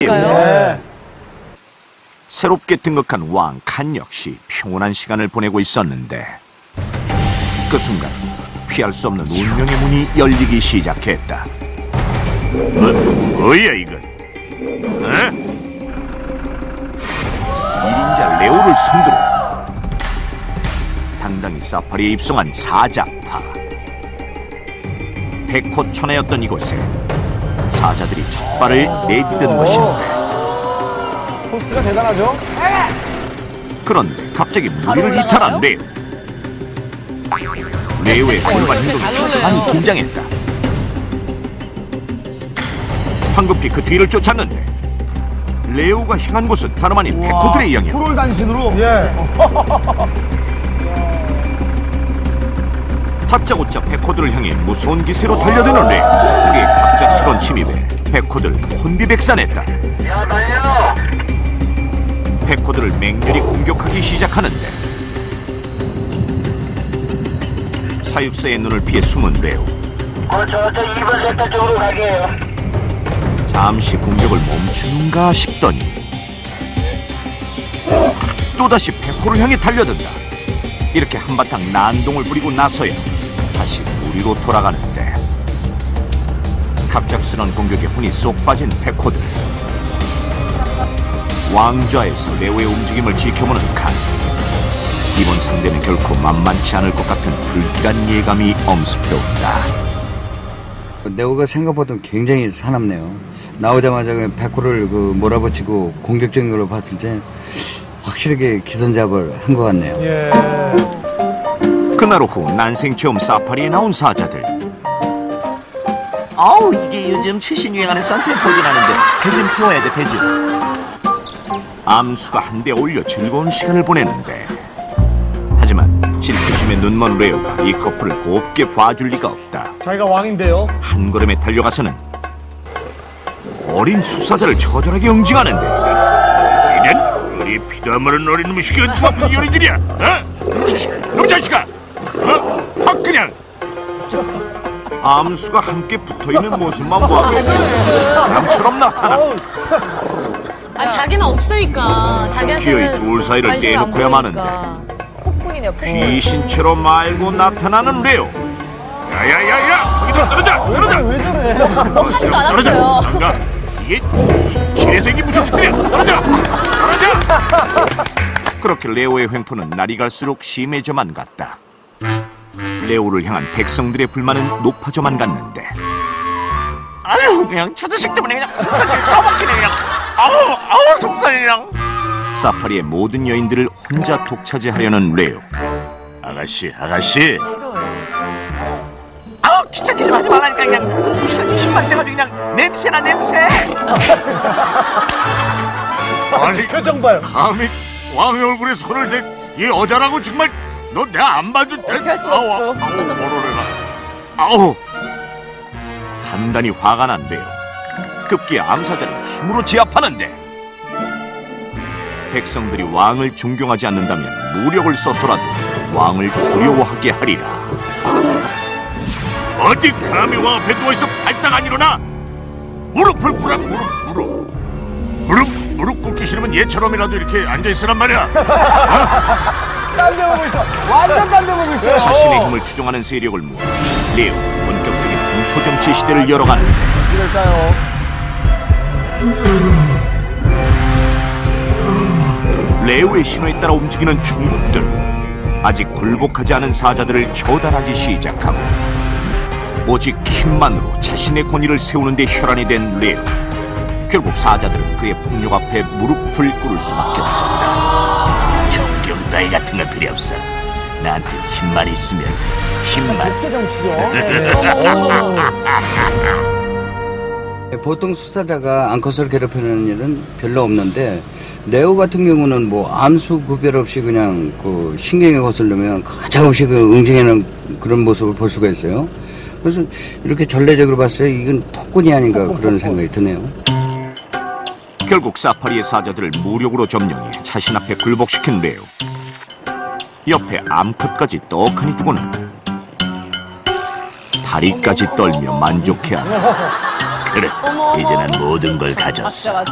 네. 새롭게 등극한 왕칸 역시 평온한 시간을 보내고 있었는데 그 순간 피할 수 없는 운명의 문이 열리기 시작했다. 뭐, 뭐야 이건? 어? 일인자 레오를 선두로 당당히 사파리에 입성한 사자파 백호천하였던 이곳에 사자들이 첫 발을 내딛은 것인데 포스가 대단하죠? 그런데 갑자기 무리를 이탈한 레오. 레오의 골반 행동이 상당히 긴장했다. 황급히 그 뒤를 쫓았는데 레오가 향한 곳은 다름 아닌 백호들의 영역. 프롤 단신으로. 예. 다짜고짜 백호들을 향해 무서운 기세로 달려드는 레오. 갑작스런 침입에 백호들 혼비백산했다. 백호들을 맹렬히 공격하기 시작하는데 사육사의 눈을 피해 숨은 레오. 어, 저, 저 2번 섹터 쪽으로 가게요. 잠시 공격을 멈추는가 싶더니 또다시 백호를 향해 달려든다. 이렇게 한바탕 난동을 부리고 나서야 다시 무리로 돌아가는데 갑작스런 공격에 혼이 쏙 빠진 백호들 왕좌에서 레오의 움직임을 지켜보는 칸 이번 상대는 결코 만만치 않을 것 같은 불길한 예감이 엄습해온다. 네오가 생각보다 굉장히 사납네요. 나오자마자 그 백호를 그 몰아붙이고 공격적인 걸로 봤을 때 확실하게 기선잡을 한 것 같네요. 예. 그날 오후 난생 처음 사파리에 나온 사자들 아우 이게 요즘 최신 유행하는 선텐 포즈라는데 배 좀 태워야 돼 배좀 암수가 한데 올려 즐거운 시간을 보내는데. 하지만 질투심에 눈먼 레오가 이 커플을 곱게 봐줄 리가 없다. 자기가 왕인데요. 한 걸음에 달려가서는 어린 수사자를 처절하게 응징하는데. 이런 우리 피도 안 마른 어린 그 요리들이야? 어? 암수가 함께 붙어있는 모습만 보아도 남처럼 나타나 아 자기는 없으니까 자기한테는 기어이 둘 사이를 관심이 안 떼놓고야 보이니까. 폭군이네요 폭군 귀신체로 말고 나타나는 레오 야야야야 거기 좀 떨어져 떨어져 왜 저래? 하지도 않았어요. 야, 이게 길에서 이게 무슨 짓들이야? 떨어져, 떨어져. 그렇게 레오의 횡포는 날이 갈수록 심해져만 갔다. 레오를 향한 백성들의 불만은 높아져만 갔는데. 아유, 그냥 저 자식 때문에 그냥 속살이 더 막히네 그냥. 아우, 아우 속살이 그냥. 사파리의 모든 여인들을 혼자 독차지하려는 레오. 아가씨, 아가씨. 싫어요 아우 귀찮게 좀 하지 말라니까 그냥 무시하게 힘만 세가지고 그냥 냄새나 냄새 아니 표정 봐요. 감히 왕의 얼굴에 손을 댄이 여자라고 정말 너 내가 안 봐도 돼? 어떻게 할 아우 아우 없고. 모로레가. 아우. 단단히 화가 난데요. 급기야 암사자를 힘으로 제압하는데. 백성들이 왕을 존경하지 않는다면 무력을 써서라도 왕을 두려워하게 하리라. 어디 감히 왕 앞에 누워있어 발딱 안 일어나? 무릎을 꿇라 무릎 무릎 무릎 무릎 꿇기 싫으면 얘처럼이라도 이렇게 앉아있으란 말이야 딴데 보고 있어. 완전 딴데 보고 있어요. 자신의 힘을 추종하는 세력을 모아 레오 본격적인 공포 정치 시대를 열어가는데 어떻게 될까요? 레오의 신호에 따라 움직이는 중국들 아직 굴복하지 않은 사자들을 처단하기 시작하고 오직 힘만으로 자신의 권위를 세우는 데 혈안이 된 레오 결국 사자들은 그의 폭력 앞에 무릎을 꿇을 수밖에 없었다 따위 같은 건 필요 없어 나한테 힘만 있으면 힘만 국제 정치죠. 보통 수사자가 암컷을 괴롭히는 일은 별로 없는데 네오 같은 경우는 뭐 암수 구별 없이 그냥 그 신경에 거슬리면 가차없이 그 응징하는 그런 모습을 볼 수가 있어요. 그래서 이렇게 전례적으로 봤을 때 이건 폭군이 아닌가 그런 생각이 드네요. 결국 사파리의 사자들을 무력으로 점령해 자신 앞에 굴복시킨 레오. 옆에 암컷까지 떡하니 두고는 다리까지 떨며 만족해한다. 그래. 이제는 모든 걸 가졌어.